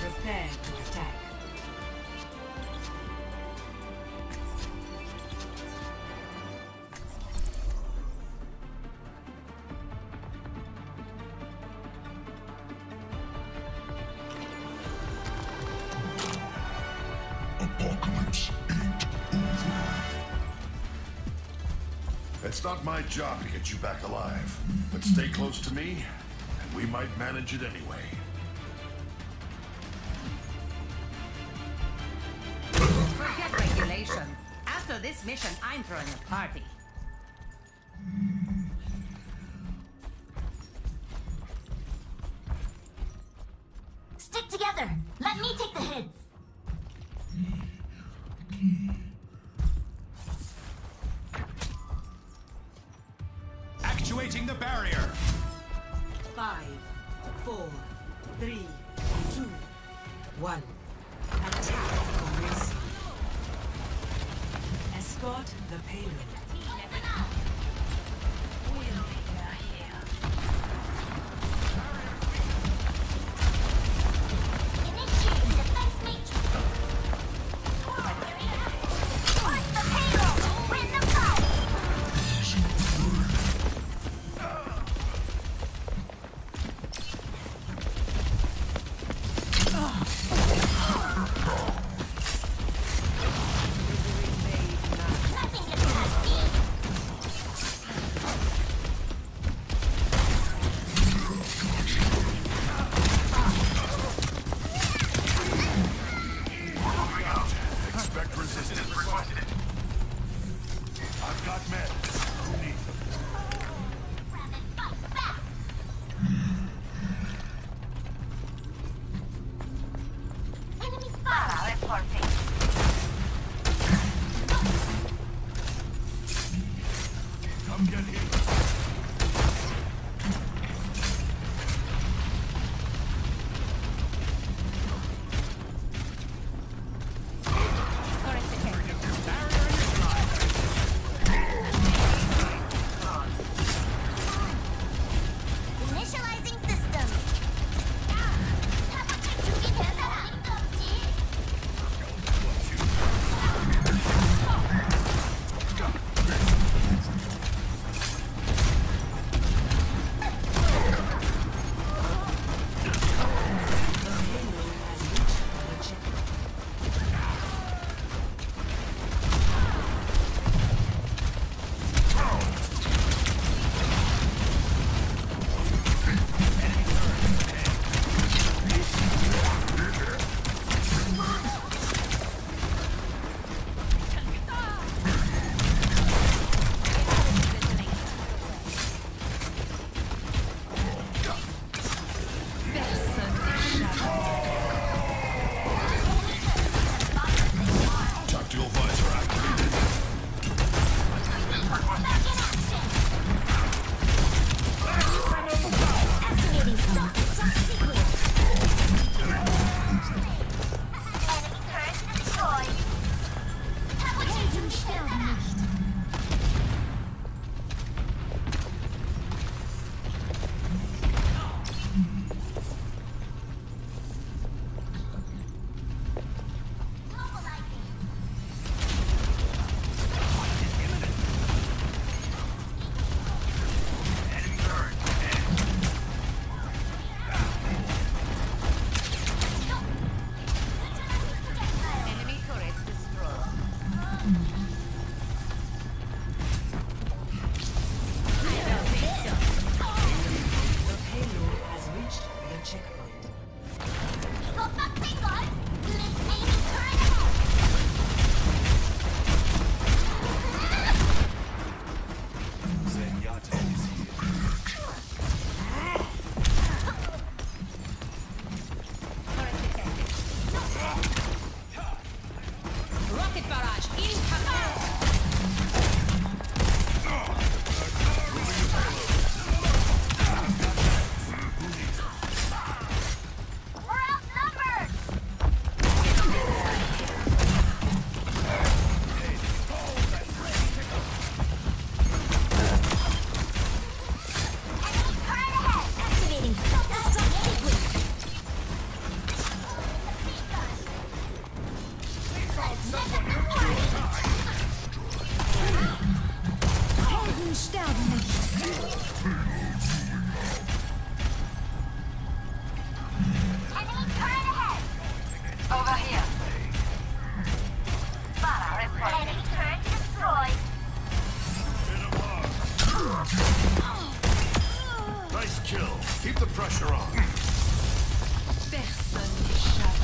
Prepare to attack. It's not my job to get you back alive, but stay close to me, and we might manage it anyway. Forget regulation. After this mission, I'm throwing a party. Stick together. Let me take the hits. Actuating the barrier. Five, four, three, two, one. Attack. Escort the payload. Get him. Barrage incoming. Nice kill. Keep the pressure on. Personne n'échappe.